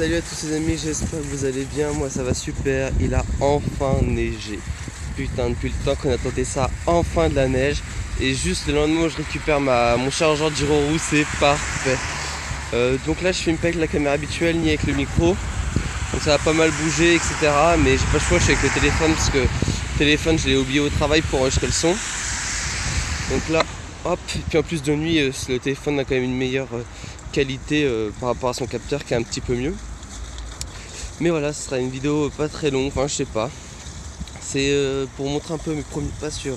Salut à tous les amis, j'espère que vous allez bien, moi ça va super, il a enfin neigé. Putain, depuis le temps qu'on attendait ça, enfin de la neige. Et juste le lendemain je récupère ma, mon chargeur Giro c'est parfait. Euh, donc là je filme pas avec la caméra habituelle ni avec le micro. Donc ça va pas mal bouger, etc. Mais j'ai pas le choix, je suis avec le téléphone parce que le téléphone je l'ai oublié au travail pour enregistrer le son. Donc là, hop, et puis en plus de nuit, euh, le téléphone a quand même une meilleure euh, qualité par rapport à son capteur qui est un petit peu mieux. Mais voilà, ce sera une vidéo pas très longue, enfin je sais pas. C'est pour montrer un peu mes premiers pas sur,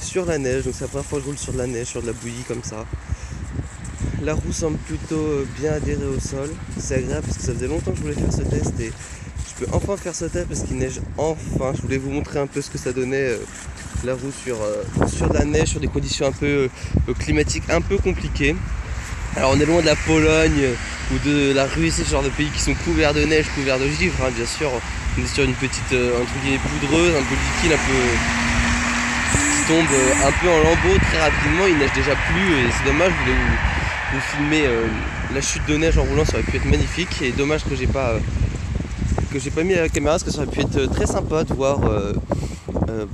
sur la neige. Donc c'est la première fois que je roule sur de la neige, sur de la bouillie comme ça. La roue semble plutôt euh, bien adhérée au sol. C'est agréable parce que ça faisait longtemps que je voulais faire ce test et je peux enfin faire ce test parce qu'il neige enfin. Je voulais vous montrer un peu ce que ça donnait euh, la roue sur, euh, sur de la neige, sur des conditions un peu climatiques un peu compliquées. Alors on est loin de la Pologne ou de la Russie, ce genre de pays qui sont couverts de neige, couverts de givre, hein, bien sûr. On est sur une petite, un truc poudreuse, un peu liquide, un peu qui tombe un peu en lambeaux très rapidement. Il neige déjà plus et c'est dommage. Je voulais vous, filmer euh, la chute de neige en roulant, ça aurait pu être magnifique. Et dommage que j'ai pas euh, que j'ai pas mis la caméra parce que ça aurait pu être euh, très sympa de voir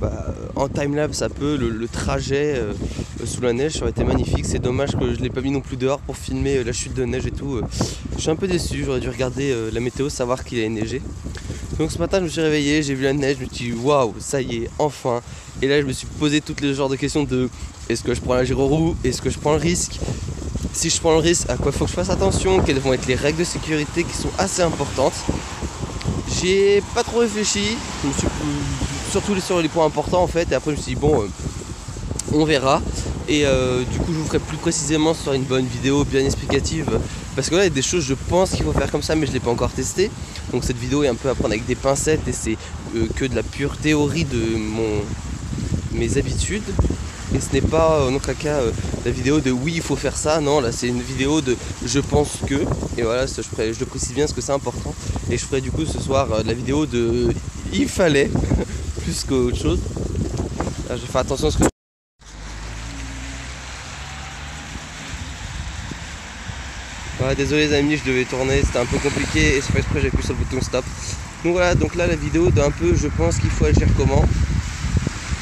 bah, en timelapse un peu le, trajet sous la neige, ça aurait été magnifique. C'est dommage que je l'ai pas mis non plus dehors pour filmer la chute de neige et tout. je suis un peu déçu, j'aurais dû regarder la météo, savoir qu'il allait neiger. Donc ce matin je me suis réveillé, j'ai vu la neige, je me suis dit waouh, ça y est, enfin. Et là je me suis posé toutes les genres de questions de est-ce que je prends la gyro est-ce que je prends le risque, si je prends le risque, à quoi faut que je fasse attention, quelles vont être les règles de sécurité qui sont assez importantes? J'ai pas trop réfléchi, surtout sur les points importants en fait, et après je me suis dit bon, euh, on verra. Et euh, du coup je vous ferai plus précisément sur une bonne vidéo bien explicative, parce que là il y a des choses je pense qu'il faut faire comme ça, mais je l'ai pas encore testé. Donc cette vidéo est un peu à prendre avec des pincettes et c'est euh, que de la pure théorie de mes habitudes. Et ce n'est pas en aucun cas euh, la vidéo de oui il faut faire ça, non là c'est une vidéo de je pense que et voilà je, le précise bien parce que c'est important et je ferai du coup ce soir euh, la vidéo de il fallait plus qu'autre chose. je vais faire attention à ce que désolé les amis, je devais tourner, c'était un peu compliqué et c'est pas exprès j'ai appuyé sur le bouton stop. Donc voilà, donc là la vidéo d'un peu je pense qu'il faut agir comment.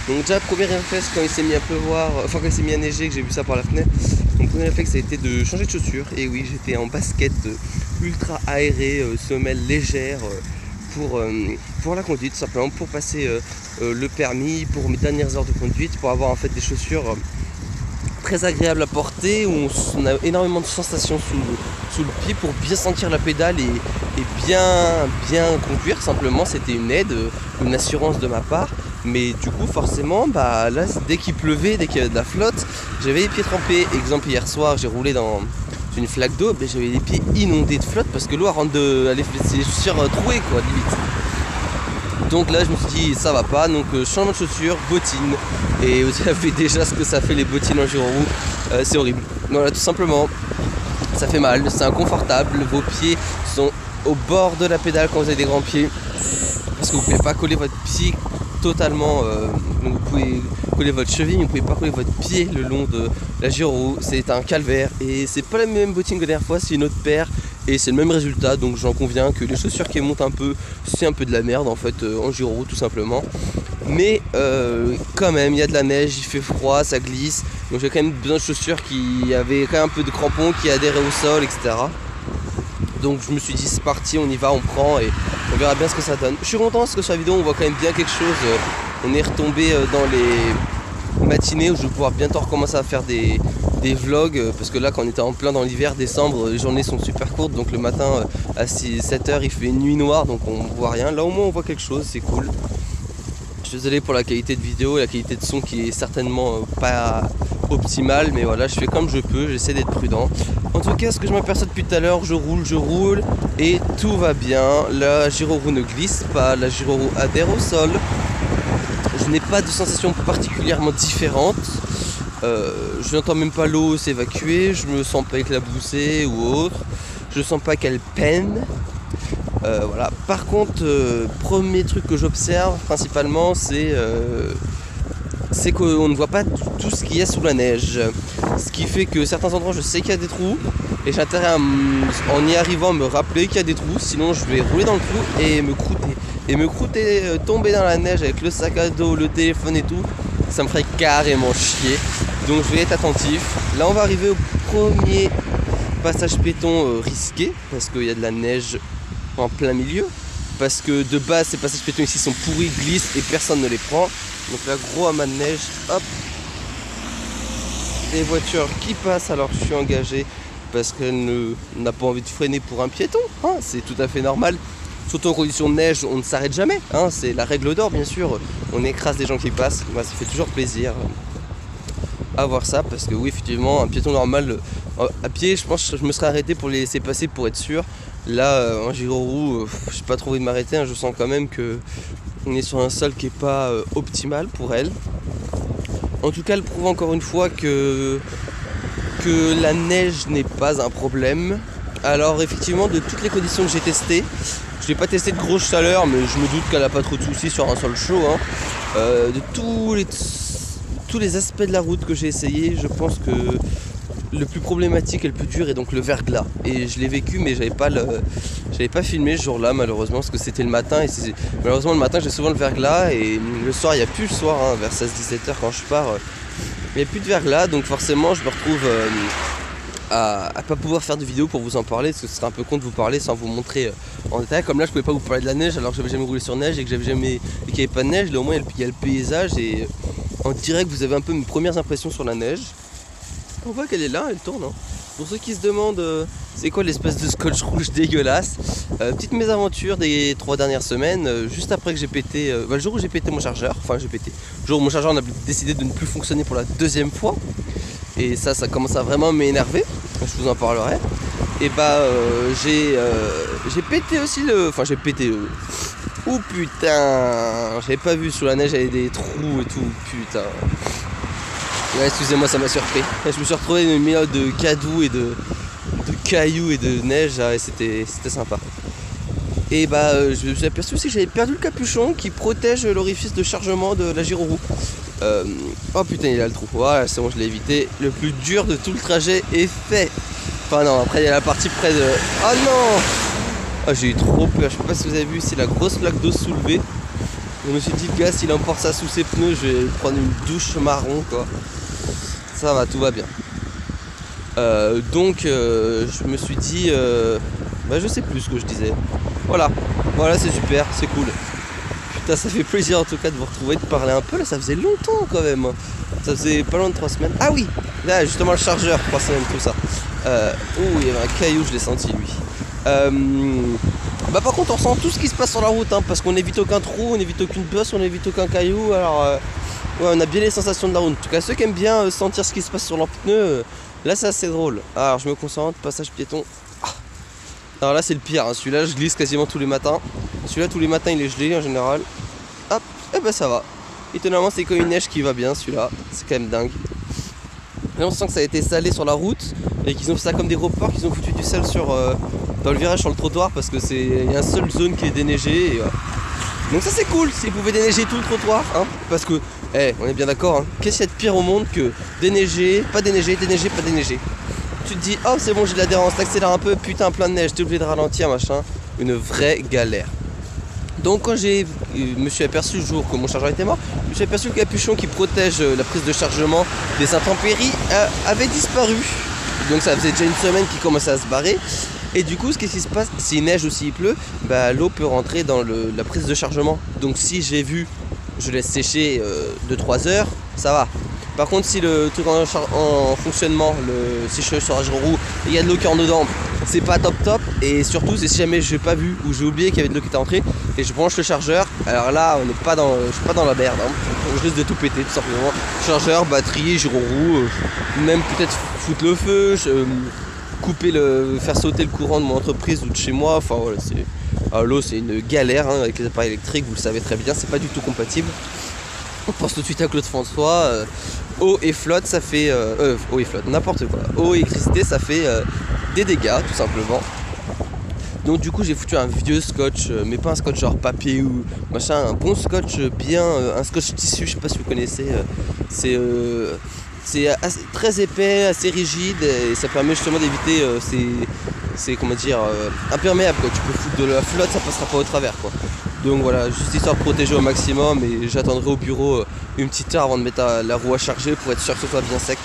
Donc déjà premier réflexe quand il s'est mis à pleuvoir, enfin quand il s'est mis à neiger, que j'ai vu ça par la fenêtre, mon premier réflexe ça a été de changer de chaussures. Et oui j'étais en basket ultra aéré, euh, semelle légère euh, pour, euh, pour la conduite simplement, pour passer le permis, pour mes dernières heures de conduite, pour avoir en fait des chaussures très agréables à porter, où on a énormément de sensations sous, le pied pour bien sentir la pédale et, bien, bien conduire simplement. C'était une aide, une assurance de ma part. Mais du coup, forcément, bah, là, dès qu'il pleuvait, dès qu'il y avait de la flotte, j'avais les pieds trempés. Exemple, hier soir, j'ai roulé dans une flaque d'eau, ben, j'avais les pieds inondés de flotte parce que l'eau rentre de. Elle les chaussures euh, trouées, quoi, limite. Donc là, je me suis dit, ça va pas. Donc, euh, changement de chaussures, bottines. Et vous savez déjà ce que ça fait les bottines en giro euh, c'est horrible. Voilà, tout simplement, ça fait mal, c'est inconfortable. Vos pieds sont au bord de la pédale quand vous avez des grands pieds. Parce que vous pouvez pas coller votre pied totalement. Euh, vous pouvez coller votre cheville, mais vous pouvez pas coller votre pied le long de la Giro. C'est un calvaire et c'est pas la même bottine que la dernière fois, c'est une autre paire et c'est le même résultat. Donc j'en conviens que les chaussures qui montent un peu, c'est un peu de la merde en fait euh, en Giro tout simplement. Mais euh, quand même, il y a de la neige, il fait froid, ça glisse. Donc j'ai quand même besoin de chaussures qui avaient quand même un peu de crampons, qui adhéraient au sol, etc. Donc je me suis dit c'est parti, on y va, on prend et on verra bien ce que ça donne. Je suis content parce que sur la vidéo on voit quand même bien quelque chose. Euh, on est retombé dans les matinées où je vais pouvoir bientôt recommencer à faire des, vlogs euh, parce que là quand on était en plein dans l'hiver décembre les journées sont super courtes donc le matin à 7h il fait nuit noire donc on voit rien là au moins on voit quelque chose c'est cool je suis désolé pour la qualité de vidéo et la qualité de son qui est certainement pas optimale mais voilà je fais comme je peux j'essaie d'être prudent en tout cas, ce que je m'aperçois depuis tout à l'heure, je roule, je roule et tout va bien. La gyroroue ne glisse pas, la gyroroue adhère au sol. Je n'ai pas de sensation particulièrement différente. Euh, je n'entends même pas l'eau s'évacuer, je me sens pas éclaboussé ou autre. Je sens pas qu'elle peine. Euh, voilà. Par contre, euh, premier truc que j'observe principalement, c'est qu'on ne voit pas tout ce qu'il y a sous la neige. Ce qui fait que certains endroits, je sais qu'il y a des trous, Et j'ai intérêt en y arrivant à me rappeler qu'il y a des trous, sinon je vais rouler dans le trou et me croûter. Et me croûter, tomber dans la neige avec le sac à dos, le téléphone et tout, ça me ferait carrément chier. Donc je vais être attentif. Là on va arriver au premier passage piéton euh, risqué parce qu'il y a de la neige en plein milieu. Parce que de base ces passages piétons ici sont pourris, glissent et personne ne les prend. Donc là gros amas de neige, hop. Des voitures qui passent alors je suis engagé parce qu'elle n'a pas envie de freiner pour un piéton. Hein. c'est tout à fait normal. Surtout en condition de neige, on ne s'arrête jamais. Hein. c'est la règle d'or bien sûr. On écrase des gens qui passent. Moi ça fait toujours plaisir à voir ça parce que oui effectivement un piéton normal euh, à pied je pense que je me serais arrêté pour les laisser passer pour être sûr. Là euh, en giro roue euh, j'ai pas trouvé de m'arrêter, hein. je sens quand même que on est sur un sol qui est pas optimal pour elle. En tout cas elle prouve encore une fois que, que la neige n'est pas un problème. Alors effectivement de toutes les conditions que j'ai testées, je n'ai pas testé de grosse chaleur mais je me doute qu'elle n'a pas trop de soucis sur un sol chaud. Hein. de tous les tous les aspects de la route que j'ai essayé, je pense que le plus problématique et le plus dur est donc le verglas. Et je l'ai vécu, mais j'avais pas le, j'avais pas filmé ce jour-là malheureusement parce que c'était le matin et malheureusement le matin j'ai souvent le verglas et le soir il n'y a plus le soir hein, vers 16-17 h quand je pars. Euh, il n'y a plus de verglas donc forcément je me retrouve euh, à, ne pas pouvoir faire de vidéo pour vous en parler parce que ce serait un peu con de vous parler sans vous montrer euh, en détail. Comme là je pouvais pas vous parler de la neige alors que j'avais jamais roulé sur neige et que j'avais jamais et qu'il n'y avait pas de neige. Là au moins il y a le paysage et en direct, vous avez un peu mes premières impressions sur la neige. On voit qu'elle est là, elle tourne. Hein. Pour ceux qui se demandent euh, c'est quoi l'espèce de scotch rouge dégueulasse, euh, petite mésaventure des trois dernières semaines, euh, juste après que j'ai pété, bah, le jour où j'ai pété mon chargeur, enfin j'ai pété, le jour où mon chargeur a décidé de ne plus fonctionner pour la deuxième fois, et ça, ça commence à vraiment m'énerver, je vous en parlerai, et bah j'ai pété aussi le, enfin j'ai pété, Oh putain J'avais pas vu sous la neige, avait des trous et tout, putain. Ouais, excusez-moi, ça m'a surpris. Je me suis retrouvé dans une milieu de cadoux et de, cailloux et de neige, et c'était sympa. Et bah, euh, je me suis aperçu aussi que j'avais perdu le capuchon qui protège l'orifice de chargement de la gyroroue. Euh, oh putain, il là le trou. Voilà, c'est bon, je l'ai évité. Le plus dur de tout le trajet est fait. Enfin, non, après, il y a la partie près de. Oh non ah, j'ai eu trop peur. Je sais pas si vous avez vu, c'est la grosse flaque d'eau soulevée. Je me suis dit, le gars, s'il emporte ça sous ses pneus, je vais prendre une douche marron, quoi. Ça va, tout va bien. Euh, donc, euh, je me suis dit, euh, bah, je sais plus ce que je disais. Voilà, voilà, c'est super, c'est cool. Putain, ça fait plaisir en tout cas de vous retrouver, de parler un peu. Là, ça faisait longtemps quand même. Ça faisait pas loin de trois semaines. Ah oui, là, justement, le chargeur, trois semaines, tout ça. oh, il y avait un caillou, je l'ai senti, lui. Euh, bah par contre on sent tout ce qui se passe sur la route hein, parce qu'on évite aucun trou, on évite aucune bosse, on évite aucun caillou. Alors euh, on a bien les sensations de la route. En tout cas ceux qui aiment bien euh, sentir ce qui se passe sur leurs pneus, là c'est assez drôle. Alors je me concentre, passage piéton. Ah. Alors là c'est le pire, hein. celui-là je glisse quasiment tous les matins. Celui-là tous les matins il est gelé en général. Hop, et eh ben ça va. Étonnamment c'est comme une neige qui va bien celui-là, c'est quand même dingue. Là on sent que ça a été salé sur la route et qu'ils ont fait ça comme des gros porcs, qu'ils ont foutu du sel sur, dans le virage sur le trottoir parce que c'est une seule zone qui est déneigée. Donc ça c'est cool si vous pouvez déneiger tout le trottoir, hein, parce que, eh, on est bien d'accord, hein, qu'est-ce qu'il y a de pire au monde que déneiger, pas déneiger, déneiger, pas déneiger? Tu te dis, oh c'est bon j'ai de l'adhérence, t'accélères un peu, putain plein de neige, t'es obligé de ralentir, machin. Une vraie galère. Donc quand j'ai euh, me suis aperçu le jour que mon chargeur était mort, je me suis aperçu que le capuchon qui protège euh, la prise de chargement des intempéries euh, avait disparu. Donc ça faisait déjà une semaine qu'il commençait à se barrer. Et du coup, ce qui se passe, s'il neige ou s'il pleut, bah, l'eau peut rentrer dans la prise de chargement. Donc si j'ai vu, je laisse sécher 2-3 heures, ça va. Par contre, si le truc en, fonctionnement, le séchage sur roue, il y a de l'eau qui rentre dedans, c'est pas top top. Et surtout, si jamais j'ai pas vu ou j'ai oublié qu'il y avait de l'eau qui était entrée et je branche le chargeur, alors là, on n'est pas dans, je suis pas dans la merde. Hein. Je risque de tout péter tout simplement. Chargeur, batterie, giro roue, euh, même peut-être foutre le feu. Je, couper le, faire sauter le courant de mon entreprise ou de chez moi. Enfin voilà, c'est ah, l'eau c'est une galère hein, avec les appareils électriques, vous le savez très bien, c'est pas du tout compatible. On pense tout de suite à Claude François. Euh, eau et flotte, ça fait euh, euh, eau et flotte, n'importe quoi. Eau et électricité, ça fait des dégâts tout simplement. Donc du coup j'ai foutu un vieux scotch, mais pas un scotch genre papier ou machin, un bon scotch bien, un scotch tissu, je sais pas si vous connaissez, c'est c'est très épais, assez rigide et ça permet justement d'éviter euh, ces, comment dire, euh, imperméables. Tu peux foutre de la flotte, ça passera pas au travers. Quoi. Donc voilà, juste histoire de protéger au maximum et j'attendrai au bureau une petite heure avant de mettre la roue à charger pour être sûr que ce soit bien sec.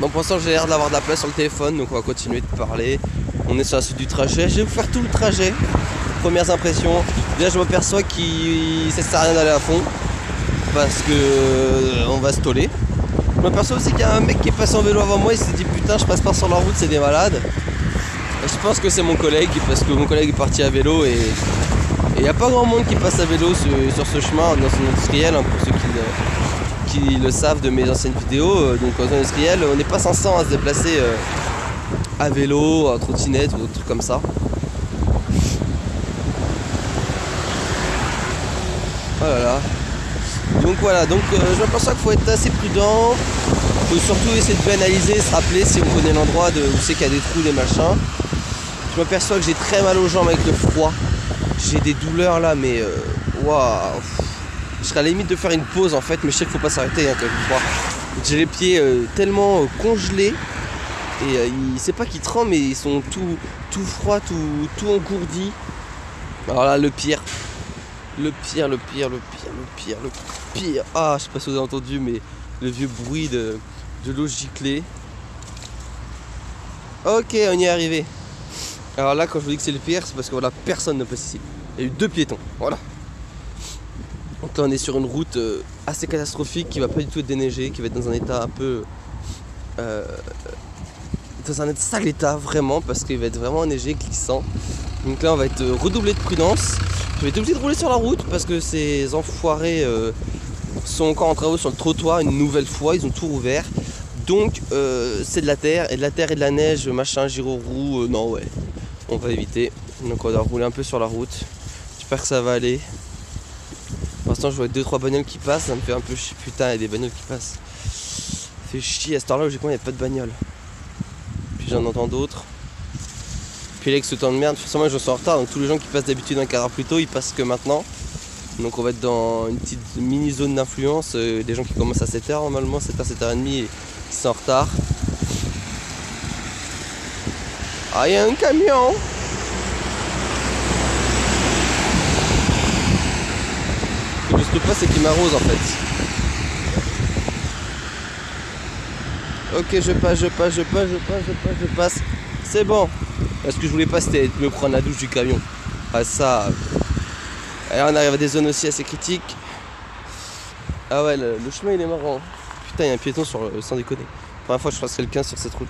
Donc pour l'instant j'ai l'air d'avoir de la place sur le téléphone donc on va continuer de parler. On est sur la suite du trajet. Je vais vous faire tout le trajet. Premières impressions. Déjà je m'aperçois qu'il ça sert à rien d'aller à fond. Parce que euh, on va se toller. Je m'aperçois aussi qu'il y a un mec qui est passé en vélo avant moi, il s'est dit putain je passe pas sur la route, c'est des malades. Je pense que c'est mon collègue parce que mon collègue est parti à vélo et il n'y a pas grand monde qui passe à vélo sur ce chemin dans son industriel, hein, pour ceux qui le, savent de mes anciennes vidéos. Euh, donc dans industriel, on n'est pas 500 à se déplacer euh, à vélo, à trottinette ou autre trucs comme ça. Oh là là. Donc voilà, donc euh, je m'aperçois qu'il faut être assez prudent. Il faut surtout essayer de bien analyser, se rappeler si on connaît l'endroit où c'est qu'il y a des trous, des machins. Je m'aperçois que j'ai très mal aux jambes avec le froid. J'ai des douleurs là, mais euh, waouh. Je serais à la limite de faire une pause en fait, mais je sais qu'il faut pas s'arrêter hein, quand froid. J'ai les pieds euh, tellement congelés et c'est pas qu'ils tremblent, mais ils sont tout, tout froids, tout, tout engourdis. Alors là, le pire, le pire, le pire, le pire, le pire, le pire. Ah, je sais pas si vous avez entendu, mais le vieux bruit de, de l'eau giclée. Ok, on y est arrivé. Alors là, quand je vous dis que c'est le pire, c'est parce que voilà, personne ne passe ici. Il y a eu deux piétons, voilà. Donc là, on est sur une route euh, assez catastrophique qui va pas du tout être déneigée, qui va être dans un état un peu. Euh, dans un sale état, vraiment, parce qu'il va être vraiment enneigé, glissant. Donc là, on va être redoublé de prudence. Je vais être obligé de rouler sur la route parce que ces enfoirés euh, sont encore en travaux sur le trottoir une nouvelle fois. Ils ont tout rouvert. Donc euh, c'est de la terre et de la terre et de la neige, machin, gyro roue. Euh, non, ouais, on va éviter. Donc on va rouler un peu sur la route. J'espère que ça va aller. Pour l'instant, je vois 2-3 bagnoles qui passent. Ça me fait un peu chier. Putain, il y a des bagnoles qui passent. Ça fait chier à cette heure-là où j'ai il n'y a pas de bagnole. Puis j'en entends d'autres. Puis avec ce temps de merde, forcément je suis en retard, donc tous les gens qui passent d'habitude un quart d'heure plus tôt, ils passent que maintenant. Donc on va être dans une petite mini zone d'influence, euh, des gens qui commencent à 7h normalement, 7h, 7h30 et sont en retard. Ah il y a un camion Ce que je ne pas c'est qu'il m'arrose en fait. Ok je passe, je passe, je passe, je passe, je passe, je passe. C'est bon. Ce que je voulais pas, c'était me prendre la douche du camion. Ah, ça. Et on arrive à des zones aussi assez critiques. Ah ouais, le, chemin il est marrant. Putain, il y a un piéton sur le, sans déconner. Première fois je passe quelqu'un sur cette route.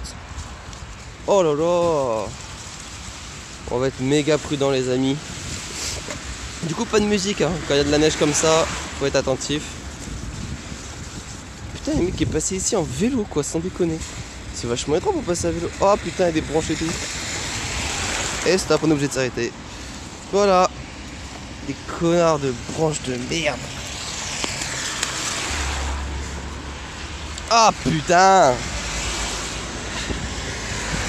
Oh là là On va être méga prudent les amis. Du coup pas de musique hein. quand il y a de la neige comme ça, faut être attentif. Putain, un mec est passé ici en vélo quoi, sans déconner. C'est vachement étrange pour passer à vélo. Oh putain, il y a des branches et tout. Et stop, on est obligé de s'arrêter. Voilà. Des connards de branches de merde. Ah putain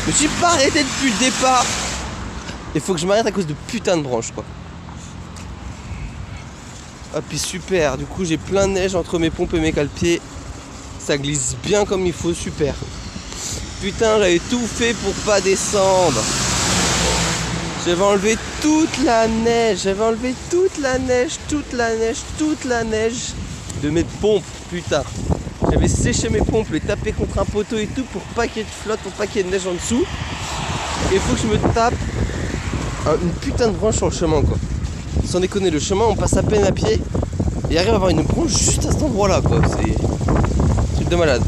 Je me suis pas arrêté depuis le départ Il faut que je m'arrête à cause de putain de branches quoi. Ah puis super, du coup j'ai plein de neige entre mes pompes et mes cale-pieds. Ça glisse bien comme il faut, super. Putain, j'avais tout fait pour pas descendre. J'avais enlevé toute la neige, j'avais enlevé toute la neige, toute la neige, toute la neige de mes pompes, putain. J'avais séché mes pompes, les tapé contre un poteau et tout pour pas qu'il y ait de flotte, pour pas qu'il y ait de neige en dessous. Et il faut que je me tape une putain de branche sur le chemin quoi. Sans déconner, le chemin on passe à peine à pied et arrive à avoir une branche juste à cet endroit là quoi. C'est truc de malade.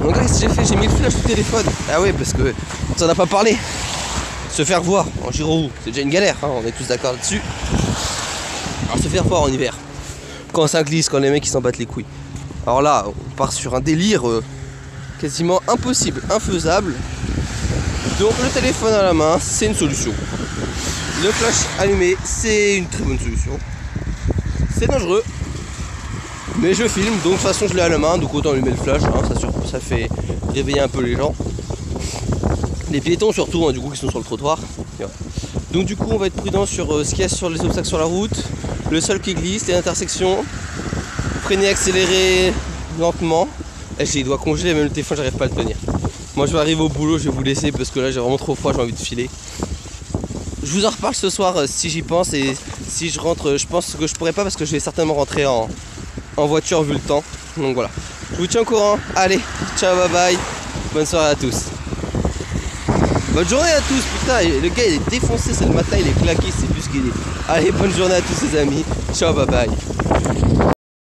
Donc là qu'est-ce que j'ai fait? J'ai mis le flash au téléphone. Ah ouais parce que t'en as pas parlé se faire voir en giro c'est déjà une galère, hein, on est tous d'accord là-dessus. Alors se faire voir en hiver, quand ça glisse, quand les mecs s'en battent les couilles. Alors là, on part sur un délire euh, quasiment impossible, infaisable. Donc le téléphone à la main, c'est une solution. Le flash allumé, c'est une très bonne solution. C'est dangereux, mais je filme, donc de toute façon je l'ai à la main, donc autant allumer le flash, hein, ça fait réveiller un peu les gens les piétons surtout, hein, du coup, qui sont sur le trottoir. Donc du coup, on va être prudent sur euh, ce qu'il y a sur les obstacles sur la route, le sol qui glisse, les intersections. Freinez, accélérez lentement. Eh, j'ai les doigts congelés, même le téléphone, j'arrive pas à le tenir. Moi, je vais arriver au boulot, je vais vous laisser parce que là, j'ai vraiment trop froid, j'ai envie de filer. Je vous en reparle ce soir euh, si j'y pense et si je rentre, euh, je pense que je pourrais pas parce que je vais certainement rentrer en, en voiture vu le temps. Donc voilà. Je vous tiens au courant. Allez, ciao, bye bye. Bonne soirée à tous. Bonne journée à tous, putain, le gars il est défoncé, c'est le matin, il est claqué, c'est plus qu'il est. Allez, bonne journée à tous ses amis. Ciao, bye bye.